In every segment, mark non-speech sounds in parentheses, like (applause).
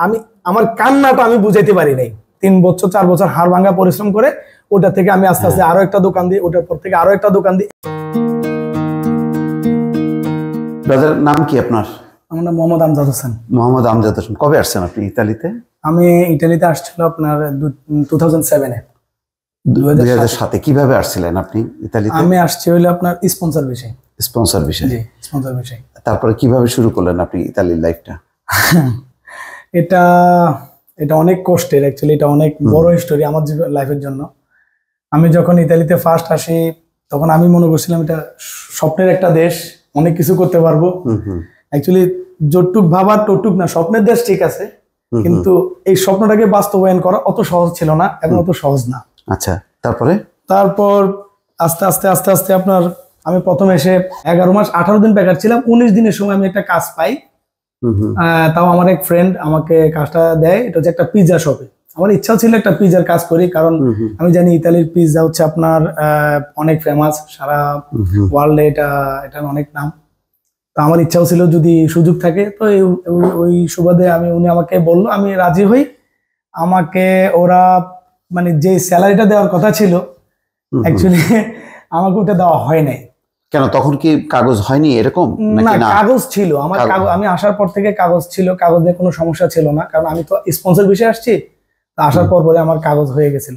আমি আমার কান্নাটা আমি বুঝাইতে পারি নাই। তিন বছর চার বছর হাড় ভাঙা পরিশ্রম করে ওটা থেকে আমি আস্তে আস্তে আরও একটা দোকান দিই ওটার পর থেকে আরও একটা দোকান দিই। ব্রাদার নাম কি আপনার? আমার নাম মোহাম্মদ আমজাদ হোসেন। মোহাম্মদ আমজাদ হোসেন। কবে আসছেন আপনি ইতালিতে? আমি ইটালিতে আসছিল আপনার টু থাউজেন্ড সেভেনে দুই হাজার সাতে। কীভাবে আসছিলেন আপনি ইতালিতে? আমি আসছি হইলে আপনার স্পন্সর বিষয়। স্পন্সর বিষয়ে। স্পন্সর বিষয়। তারপরে কীভাবে শুরু করলেন আপনি ইতালির লাইফটা (laughs) এটা এটা অনেক কষ্টের অ্যাকচুয়ালি এটা অনেক বড় স্টোরি আমার লাইফের জন্য। আমি যখন ইতালিতে ফার্স্ট আসি তখন আমি মনে করছিলাম এটা স্বপ্নের একটা দেশ অনেক কিছু করতে পারব। অ্যাকচুয়ালি যতটুক ভাবা ততটুক না স্বপ্নের দেশ ঠিক আছে কিন্তু এই স্বপ্নটাকে বাস্তবায়ন করা অত সহজ ছিল না এবং অত সহজ না। আচ্ছা তারপরে? তারপর আস্তে আস্তে আস্তে আস্তে আপনার আমি প্রথম এসে এগারো মাস আঠারো দিন বেকার ছিলাম উনিশ দিনের সময় আমি একটা কাজ পাই। তাও আমার এক ফ্রেন্ড আমাকে কাজটা দেয়। এটা হচ্ছে একটা পিৎজা শপে আমার ইচ্ছাও ছিল একটা পিৎজার কাজ করি কারণ আমি জানি ইতালির পিৎজা হচ্ছে আপনার অনেক ফেমাস সারা। ওয়ার্ল্ডে এটা এটার অনেক নাম। তো আমার ইচ্ছাও ছিল যদি সুযোগ থাকে তো ওই- সুবাদে আমি উনি আমাকে বলল আমি রাজি হই। আমাকে ওরা মানে যে স্যালারিটা দেওয়ার কথা ছিল। অ্যাকচুয়ালি (laughs) আমাকে ওটা দেওয়া হয় নাই। কেন তখন কি কাগজ হয়নি এরকম? না কাগজ ছিল। আমার আমি আসার পর থেকে কাগজ ছিল কাগজ নিয়ে কোনো সমস্যা ছিল না কারণ আমি তো স্পন্সর বিষয়ে আসছি আসার পর পরে আমার কাগজ হয়ে গেছিল।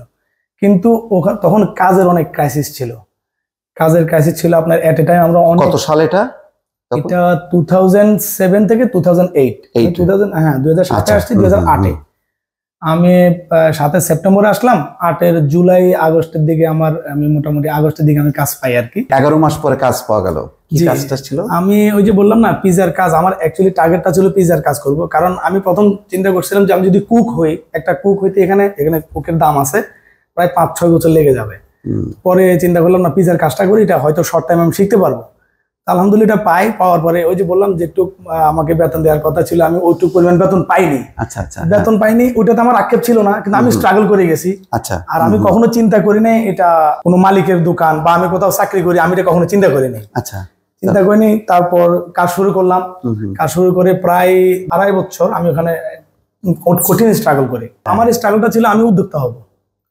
কিন্তু ওখানে তখন কাজের অনেক ক্রাইসিস ছিল। কাজের ক্রাইসিস ছিল আপনার এট এ টাইম আমরা অনেক কত সাল এটা? এটা টু থাউজেন্ড সেভেন থেকে two thousand eight. Two thousand হ্যাঁ দুই হাজার সাতে আচ্ছা, আসছি দুই হাজার আটে। আমি আহ, সাতে সেপ্টেম্বরে আসলাম আটের জুলাই আগস্টের দিকে আমার আমি মোটামুটি আগস্টের দিকে আমি কাজ পাই আর কি। এগারো মাস পরে কাজ পাওয়া গেল। কাজটা ছিল? আমি ওই যে বললাম না পিজার কাজ আমার অ্যাকচুয়ালি টার্গেটটা ছিল পিজার কাজ করব। কারণ আমি প্রথম চিন্তা করছিলাম যে আমি যদি কুক হই একটা কুক হইতে এখানে এখানে কুকের দাম আছে প্রায় পাঁচ ছয় বছর লেগে যাবে। পরে চিন্তা করলাম না পিজার কাজটা করি এটা হয়তো শর্ট টাইম আমি শিখতে পারব। আলহামদুলিল্লাহ পাই পাওয়ার পরে ওই যে বললাম যেটুক আহ, আমাকে বেতন দেওয়ার কথা ছিল আমি ওইটুক পরিমাণ বেতন পাইনি। আচ্ছা আচ্ছা হ্যাঁ, বেতন পাইনি ওইটাতে আমার আক্ষেপ ছিল না কিন্তু আমি স্ট্রাগল করে গেছি। আচ্ছা আর আমি কখনো চিন্তা করি নাই এটা কোনো মালিকের দোকান বা আমি কোথাও চাকরি করি আমি এটা কখনো চিন্তা করি নাই আচ্ছা। চিন্তা করিনি তারপর কাজ শুরু করলাম। কাজ শুরু করে প্রায় আড়াই বছর আমি ওখানে কঠিন স্ট্রাগল করি। আমার স্ট্রাগলটা ছিল আমি উদ্যোক্তা হব।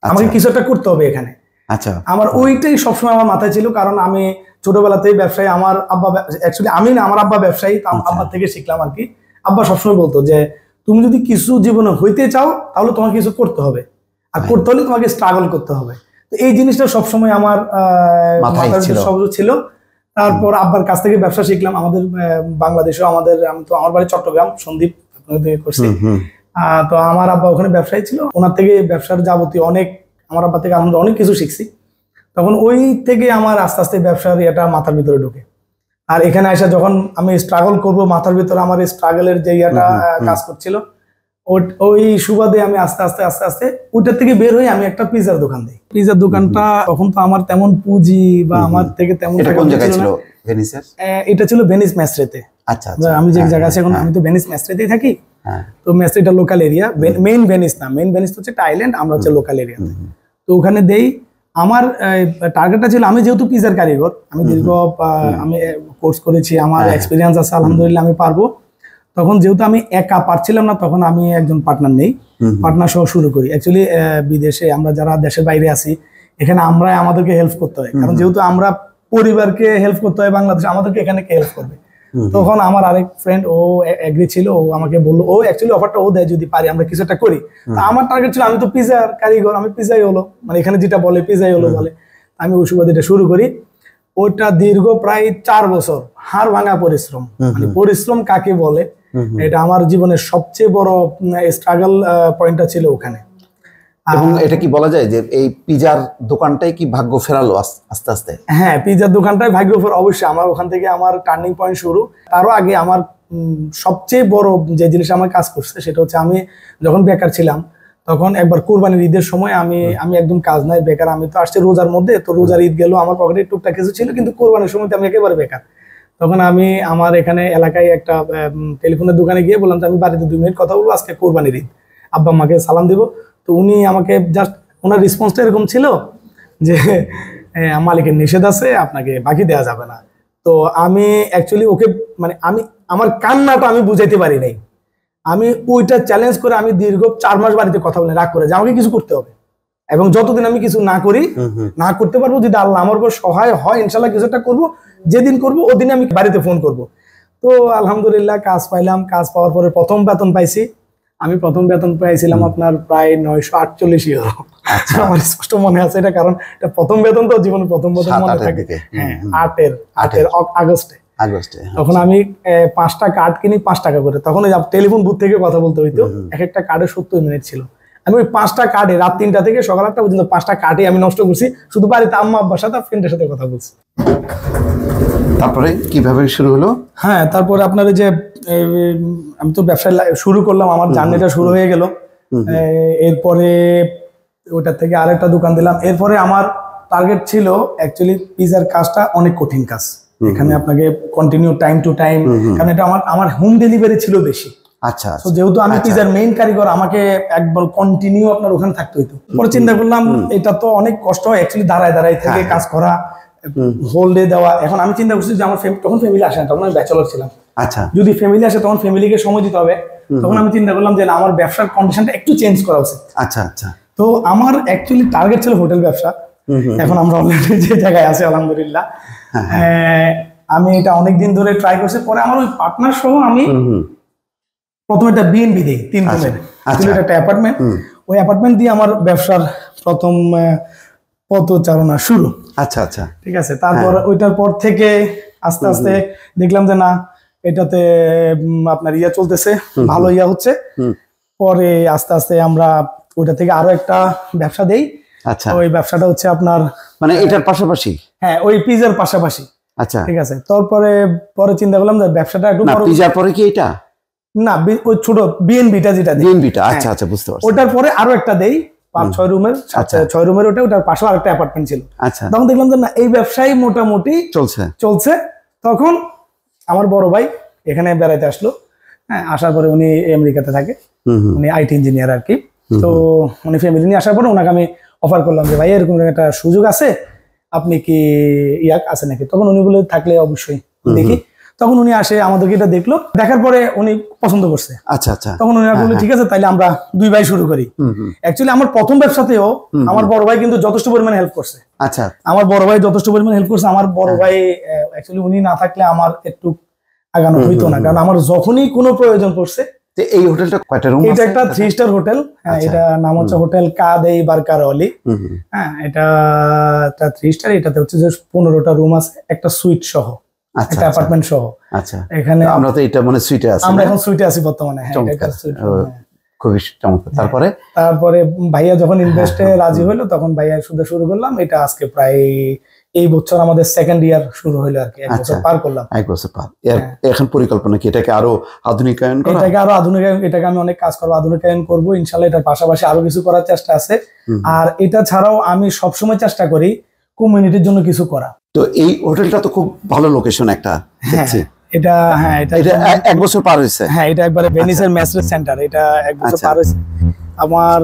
আমাকে কিছু একটা করতে হবে এখানে। আচ্ছা। আমার ওইটাই সবসময় আমার মাথায় ছিল কারণ আমি ছোটবেলাতেই ব্যবসায়ী আমার আব্বা অ্যাকচুয়ালি আমি না আমার আব্বা ব্যবসায়ী আম- আব্বার থেকে শিখলাম আর কি। আব্বা সবসময় বলতো যে তুমি যদি কিছু জীবনে হইতে চাও তাহলে তোমাকে কিছু করতে হবে। আর করতে হলে তোমাকে স্ট্রাগল করতে হবে। তো এই জিনিসটা সবসময় আমার। সবজ ছিল। তারপর আব্বার কাছ থেকে ব্যবসা শিখলাম। আমাদের বাংলাদেশেও আমাদের আমি তো আমার বাড়ি চট্টগ্রাম সন্দীপ আপনাদের করছি। তো আমার আব্বা ওখানে ব্যবসায়ী ছিল। ওনার থেকে ব্যবসার যাবতীয় অনেক আমার আব্বা থেকে আনন্দ অনেক কিছু শিখছি। তখন ওই থেকে আমার আস্তে আস্তে ব্যবসার এটা মাথার ভিতরে ঢুকে। আর এখানে আসা যখন আমি স্ট্রাগল করব মাথার ভিতরে আমার স্ট্রাগলের যে ইয়েটা। কাজ করছিল ওই সুবাদে আমি আস্তে আস্তে আস্তে আস্তে ওইটার থেকে বের হয়ে আমি একটা পিজার দোকান দিই। পিজার দোকানটা তখন তো আমার তেমন পুঁজি বা। আমার থেকে তেমন এটা ছিল ভেনিস ম্যাস্ট্রেতে আচ্ছা আচ্ছা। আমি যে হ্যাঁ, জায়গা আছে এখন হ্যাঁ, আমি তো ভেনিস ম্যাস্ট্রেতেই থাকি। হ্যাঁ, তো মেসিটা লোকাল এরিয়া মেইন ভেনিস না মেইন ভেনিস তো হচ্ছে একটা আইল্যান্ড আমরা হচ্ছে লোকাল এরিয়াতে তো। ওখানে দেই। আমার টার্গেটটা ছিল আমি যেহেতু পিজার কারিগর আমি দীর্ঘ আমি কোর্স করেছি আমার হ্যাঁ। এক্সপিরিয়েন্স আছে আলহামদুলিল্লাহ আমি পারব। তখন যেহেতু আমি একা পারছিলাম না তখন আমি একজন পার্টনার নেই। পার্টনার সহ শুরু করি। অ্যাকচুয়ালি বিদেশে আমরা যারা দেশের বাইরে আছি এখানে আমরা আমাদেরকে হেল্প করতে হয়। কারণ যেহেতু আমরা পরিবারকে হেল্প করতে হয় বাংলাদেশে আমাদেরকে এখানে কে হেল্প করবে। তখন আমার আরেক ফ্রেন্ড ও এগ্রি ছিল ও আমাকে বলল ও অ্যাকচুয়ালি অফারটা ও দেয় যদি পারি আমরা কিছু একটা করি তা আমার টার্গেট ছিল আমি তো পিজার কারিগর আমি পিজাই হলো। মানে এখানে যেটা বলে পিজাই হলো বলে। আমি ওই সুবাদে এটা শুরু করি। ওটা দীর্ঘ প্রায় চার বছর হাড় ভাঙা পরিশ্রম। মানে পরিশ্রম কাকে বলে। এটা আমার জীবনের সবচেয়ে বড় স্ট্রাগল পয়েন্টটা ছিল ওখানে। এবং এটা কি বলা যায় যে এই পিজার দোকানটাই কি ভাগ্য ফেরালো আস- আস্তে আস্তে? হ্যাঁ পিজার দোকানটায় ভাগ্যফর অবশ্যই আমার ওখান থেকে আমার টার্নিং পয়েন্ট শুরু। তারও আগে আমার সবচেয়ে বড় যে জিনিস আমার কাজ করছে সেটা হচ্ছে আমি যখন বেকার ছিলাম তখন একবার কোরবানির ঈদের সময় আমি আমি একদম কাজ নাই বেকার। আমি তো আসছি রোজার মধ্যে তো রোজার ঈদ গেল আমার পকেটে টুকটাক কিছু ছিল কিন্তু কোরবানির সময় তো আমি একেবারে বেকার। তখন আমি আমার এখানে এলাকায় একটা টেলিফোনের দোকানে গিয়ে বললাম যে আমি বাড়িতে দুই মিনিট কথা বলব আজকে কোরবানির ঈদ। আব্বা আমাকে সালাম দিব। তো উনি আমাকে জাস্ট ওনার রেসপন্সটা এরকম ছিল যে মালিকের নিষেধ আছে আপনাকে বাকি দেওয়া যাবে না। তো আমি অ্যাকচুয়ালি ওকে মানে আমি আমার কান্নাটা আমি বুঝাইতে পারি নাই। আমি ওইটা চ্যালেঞ্জ করে আমি দীর্ঘ চার মাস বাড়িতে কথা বলে রাগ করে যে আমাকে কিছু করতে হবে। এবং যতদিন আমি কিছু না করি না করতে পারব যদি আল্লাহ আমার উপর সহায় হয় ইনশাল্লাহ কিছু একটা করব যেদিন করব ওদিন আমি বাড়িতে ফোন করব। তো আলহামদুলিল্লাহ কাজ পাইলাম। কাজ পাওয়ার পরে প্রথম বেতন পাইছি। আমি প্রথম বেতন পাইছিলাম আপনার প্রায় নয়শো আটচল্লিশ ইউরো। আমার স্পষ্ট মনে আছে এটা কারণ এটা প্রথম বেতন তো জীবনের প্রথম বেতন সাত মনে থাকে। হ্যাঁ আটের আটের আগস্টে। আগস্টে তখন আমি পাঁচটা কার্ড কিনি পাঁচ টাকা করে। তখন ওই টেলিফোন বুথ থেকে কথা বলতে হইতো এক একটা কার্ডে সত্তর মিনিট ছিল। আমি ওই পাঁচটা কার্ডে রাত তিনটা থেকে সকাল আটটা পর্যন্ত পাঁচটা কার্ডে আমি নষ্ট করছি। শুধু বাড়িতে আম্মা আব্বার সাথে ফ্রেন্ডের সাথে কথা বলছি। তারপরে কীভাবে শুরু হলো? হ্যাঁ তারপরে আপনার যে আমি তো ব্যবসা শুরু করলাম আমার জার্নিটা শুরু হয়ে গেল। এরপরে ওটা থেকে আরেকটা দোকান দিলাম। এরপরে আমার টার্গেট ছিল অ্যাকচুয়ালি পিজার কাজটা অনেক কঠিন কাজ। এখানে আপনাকে কন্টিনিউ টাইম টু টাইম কারণ এটা আমার আমার হোম ডেলিভারি ছিল বেশি। আচ্ছা তো যেহেতু আমি পিজার মেইন কারিগর আমাকে একবার কন্টিনিউ আপনার ওখানে থাকতে হইতো। পরে চিন্তা করলাম এটা তো অনেক কষ্ট হয় অ্যাকচুয়ালি দাঁড়ায় দাঁড়ায় থেকে কাজ করা হোল ডে দেওয়া। এখন আমি চিন্তা করছি যে আমার তখন ফ্যামিলি আসে না তখন আমি ব্যাচেলর ছিলাম। আচ্ছা। যদি ফ্যামিলি আসে তখন ফ্যামিলিকে সময় দিতে হবে। তখন আমি চিন্তা করলাম যে না আমার ব্যবসার কন্ডিশনটা একটু চেঞ্জ করা উচিত। আচ্ছা আচ্ছা। তো আমার অ্যাকচুয়ালি টার্গেট ছিল হোটেল ব্যবসা। এখন আমরা অলরেডি যে জায়গায় আছি আলহামদুলিল্লাহ। আমি এটা অনেক দিন ধরে ট্রাই করছি। পরে আমার ওই পার্টনার সহ আমি প্রথমে একটা বিএনবি দিই তিন রুমের। আচ্ছা। এটা একটা অ্যাপার্টমেন্ট ওই অ্যাপার্টমেন্ট দিয়ে আমার ব্যবসার প্রথম পথচারণা শুরু। আচ্ছা আচ্ছা। ঠিক আছে? তারপর হ্যাঁ। ওইটার পর থেকে আস্তে আস্তে দেখলাম যে না এটাতে আপনার ইয়া চলতেছে ভালো ইয়া হচ্ছে। পরে আস্তে আস্তে আমরা ওইটা থেকে আরও একটা ব্যবসা দেই। আচ্ছা। ওই ব্যবসাটা হচ্ছে আপনার মানে এটার পাশাপাশি? হ্যাঁ ওই পিজার পাশাপাশি। আচ্ছা। ঠিক আছে। তারপরে পরে চিন্তা করলাম যে ব্যবসাটা একটু বড় পিজার পরে কি এটা না ওই ছোট বিএনবিটা যেটা দিই। বিএনবিটা আচ্ছা আচ্ছা বুঝতে পারছি। ওটার পরে আরও একটা দেই পাঁচ ছয় রুমের আচ্ছা। ছয় রুমের ওটা ওটার পাশে আরেকটা অ্যাপার্টমেন্ট ছিল। আচ্ছা। তখন দেখলাম যে না এই ব্যবসায় মোটামুটি চলছে। চলছে। তখন আমার বড় ভাই এখানে বেড়াইতে আসলো। হ্যাঁ আসার পরে উনি আমেরিকাতে থাকে। উনি আইটি ইঞ্জিনিয়ার আর কি। তো উনি ফ্যামিলি নিয়ে আসার পরে ওনাকে আমি অফার করলাম যে ভাই এরকম একটা সুযোগ আছে? আপনি কি ইয়াক আছে নাকি? তখন উনি বলে থাকলে অবশ্যই দেখি। তখন উনি আসে আমাদেরকে এটা দেখল। দেখার পরে উনি পছন্দ করছে। আচ্ছা আচ্ছা। তখন উনি বলল ঠিক আছে তাইলে আমরা দুই ভাই শুরু করি। অ্যাকচুয়ালি আমার প্রথম ব্যবসাতেও আমার বড় ভাই কিন্তু যথেষ্ট পরিমাণে হেল্প করছে। আচ্ছা। আমার বড় ভাই যথেষ্ট পরিমাণে হেল্প করছে। আমার বড় ভাই অ্যাকচুয়ালি উনি না থাকলে আমার একটু আগানো হইতো না। কারণ আমার যখনই কোনো প্রয়োজন পড়ছে এই হোটেলটা কয়টা রুম এটা একটা থ্রি স্টার হোটেল হ্যাঁ আচ্ছা। এটা নাম হচ্ছে হোটেল কাদেই বারকার অলি হ্যাঁ এটা থ্রি স্টার এটাতে হচ্ছে যে পনেরোটা রুম আছে একটা সুইট সহ। একটা অ্যাপার্টমেন্ট সহ। আচ্ছা। এখানে আমরা তো এটা মানে সুইটে আছি আমরা এখন সুইটে আছি বর্তমানে হ্যাঁ এটা হ্যাঁ। খুবই চমৎকার। তারপরে? তারপরে ভাইয়া যখন হ্যাঁ, ইনভেস্টে রাজি হলো তখন ভাইয়া শুধু শুরু করলাম এটা আজকে প্রায় এই বছর আমাদের সেকেন্ড ইয়ার শুরু হলো আর কি এক বছর আচ্ছা। পার করলাম। এক বছর পার। এখন পরিকল্পনা কি এটাকে আরও আধুনিকায়ন করা? এটাকে আরও আধুনিক এটাকে আমি অনেক কাজ করব আধুনিকায়ন করব ইনশাল্লাহ এটার পাশাপাশি আরও কিছু করার চেষ্টা আছে। আর এটা ছাড়াও আমি সবসময় চেষ্টা করি কমিউনিটির জন্য কিছু করা। তো এই হোটেলটা তো খুব ভালো লোকেশন একটা দেখছি। এটা হ্যাঁ এটা এটা এক বছর পার হয়েছে। হ্যাঁ এটা একবারে ভেনিসের ম্যাসরেজ সেন্টার এটা এক বছর আচ্ছা। পার হয়েছে। আমার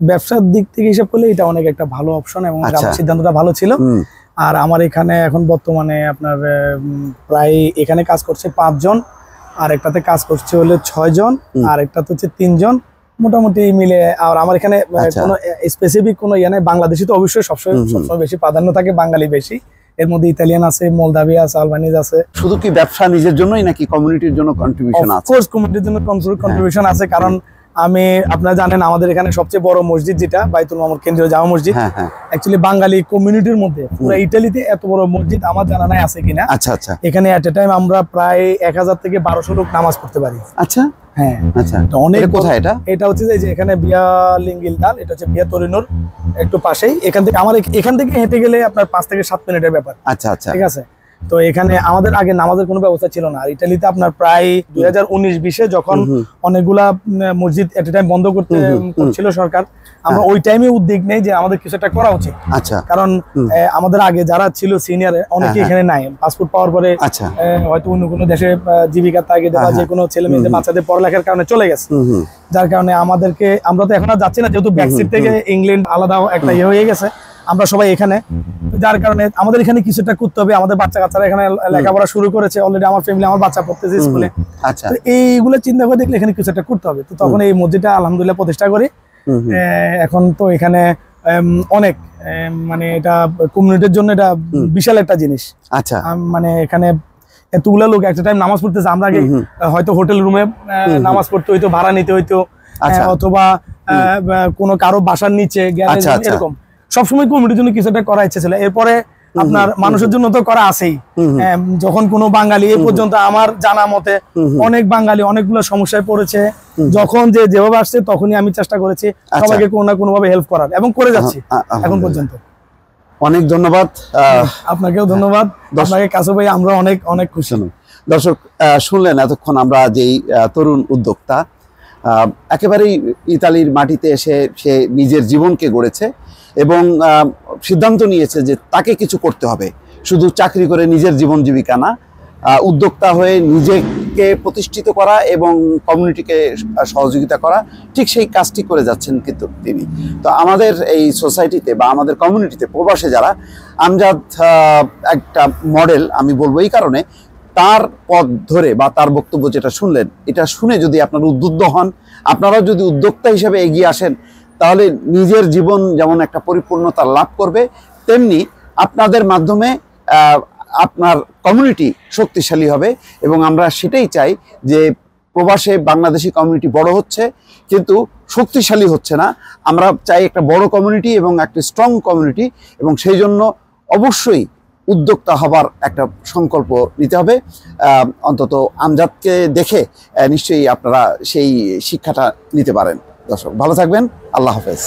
ব্যবসার দিক থেকে হিসাব করলে এটা অনেক একটা ভালো অপশন এবং আচ্ছা। সিদ্ধান্তটা ভালো ছিল। আর আমার এখানে এখন বর্তমানে আপনার প্রায় এখানে কাজ করছে পাঁচজন আর একটাতে কাজ করছে হলে ছয় জন আর একটাতে হচ্ছে তিনজন। মোটামুটি মিলে আর আমার এখানে আচ্ছা। কোনো স্পেসিফিক কোনো ইয়ে নেই। বাংলাদেশি তো অবশ্যই সবসময়। সবসময় বেশি প্রাধান্য থাকে বাঙালি বেশি। এর মধ্যে ইতালিয়ান আছে মোলদাভি আছে আলবানিজ আছে। শুধু কি ব্যবসা নিজের জন্যই নাকি কমিউনিটির জন্য কন্ট্রিবিউশন আছে? অফকোর্স কমিটির জন্য কন্ট্রিবিউশন আছে কারণ আমি আপনারা জানেন আমাদের এখানে সবচেয়ে বড় মসজিদ যেটা বাইতুল মামুর কেন্দ্রীয় জামা মসজিদ। হ্যাঁ হ্যাঁ। অ্যাকচুয়ালি বাঙালি কমিউনিটির মধ্যে। পুরো ইটালিতে এত বড় মসজিদ আমার জানা নাই আছে কিনা। আচ্ছা আচ্ছা। এখানে এট এ টাইম আমরা প্রায় এক হাজার থেকে বারোশো লোক নামাজ পড়তে পারি। আচ্ছা। হ্যাঁ আচ্ছা। অনেক এটা কোথায় এটা? এটা হচ্ছে যে- যে এখানে বিয়া লিঙ্গিল দাল এটা হচ্ছে বিয়া তরিনুর একটু পাশেই। এখান থেকে আমার এখান থেকে হেঁটে গেলে আপনার পাঁচ থেকে সাত মিনিটের ব্যাপার। আচ্ছা আচ্ছা। ঠিক আছে? তো এখানে আমাদের আগে নামাজের কোনো ব্যবস্থা ছিল না। ইটালিতে আপনার প্রায় দুই হাজার উনিশ বিশে যখন। অনেকগুলা মসজিদ এট টাইম বন্ধ করতে। করছিল সরকার আমরা ওই টাইমে উদ্যোগ নেই যে আমাদের কিছু একটা করা উচিত। আচ্ছা। কারণ আমাদের আগে যারা ছিল সিনিয়র অনেকে হ্যাঁ, এখানে নাই। পাসপোর্ট পাওয়ার পরে আচ্ছা। হয়তো অন্য কোনো দেশে জীবিকার তাগিদে বা হ্যাঁ, যে কোনো ছেলে মেয়েদের বাচ্চাদের পড়ালেখার কারণে চলে গেছে। যার কারণে আমাদেরকে আমরা তো এখন আর যাচ্ছি না যেহেতু ব্যাকসিট থেকে ইংল্যান্ড আলাদা একটা ইয়ে হয়ে গেছে। আমরা সবাই এখানে। যার কারণে আমাদের এখানে কিছু একটা করতে হবে। আমাদের বাচ্চা কাচ্চারা এখানে লেখাপড়া শুরু করেছে। অলরেডি আমার ফ্যামিলি আমার বাচ্চা পড়তেছে স্কুলে। আচ্ছা। এইগুলো চিন্তা করে দেখলে এখানে কিছু একটা করতে হবে। তো তখন এই মসজিদটা আলহামদুলিল্লাহ প্রতিষ্ঠা করি। এখন তো এখানে অনেক মানে এটা কমিউনিটির জন্য এটা বিশাল একটা জিনিস। আচ্ছা। মানে এখানে এতগুলা লোক একটা টাইম নামাজ পড়তেছে। আমরা আগে হয়তো হোটেল রুমে নামাজ পড়তে হইতো ভাড়া নিতে হইতো। আচ্ছা। অথবা কোনো কারও বাসার নিচে আচ্ছা, আচ্ছা। এরকম। সবসময় কমিটির জন্য কিছু একটা করা ইচ্ছে ছিল। এরপরে আপনার মানুষের জন্য তো করা আছেই। যখন কোনো বাঙালি এই পর্যন্ত আমার জানা মতে। অনেক বাঙালি অনেকগুলো সমস্যায় পড়েছে। যখন যে যেভাবে আসছে তখনই আমি চেষ্টা করেছি সবাইকে কোনো না কোনো ভাবে হেল্প করার এবং করে যাচ্ছি এখন পর্যন্ত। অনেক ধন্যবাদ। আহ, আপনাকেও ধন্যবাদ। আপনাকে কাছে ভাই আমরা অনেক অনেক খুশি। দর্শক শুনলেন এতক্ষণ আমরা যেই তরুণ উদ্যোক্তা একেবারেই ইতালির মাটিতে এসে সে নিজের জীবনকে গড়েছে এবং সিদ্ধান্ত নিয়েছে যে তাকে কিছু করতে হবে। শুধু চাকরি করে নিজের জীবন জীবিকা না উদ্যোক্তা হয়ে নিজেকে প্রতিষ্ঠিত করা এবং কমিউনিটিকে সহযোগিতা করা, ঠিক সেই কাজটি করে যাচ্ছেন কিন্তু তিনি। তো আমাদের এই সোসাইটিতে বা আমাদের কমিউনিটিতে প্রবাসে যারা, আমজাদ একটা মডেল আমি বলব এই কারণে তার পথ ধরে বা তার বক্তব্য যেটা শুনলেন, এটা শুনে যদি আপনারা উদ্বুদ্ধ হন, আপনারাও যদি উদ্যোক্তা হিসেবে এগিয়ে আসেন, তাহলে নিজের জীবন যেমন একটা পরিপূর্ণতা লাভ করবে, তেমনি আপনাদের মাধ্যমে আপনার কমিউনিটি শক্তিশালী হবে এবং আমরা সেটাই চাই যে প্রবাসে বাংলাদেশি কমিউনিটি বড় হচ্ছে, কিন্তু শক্তিশালী হচ্ছে না। আমরা চাই একটা বড় কমিউনিটি এবং একটা স্ট্রং কমিউনিটি এবং সেই জন্য অবশ্যই উদ্যোক্তা হবার একটা সংকল্প নিতে হবে। অন্তত আমজাদকে দেখে নিশ্চয়ই আপনারা সেই শিক্ষাটা নিতে পারেন। দর্শক, ভালো থাকবেন। আল্লাহ হাফেজ।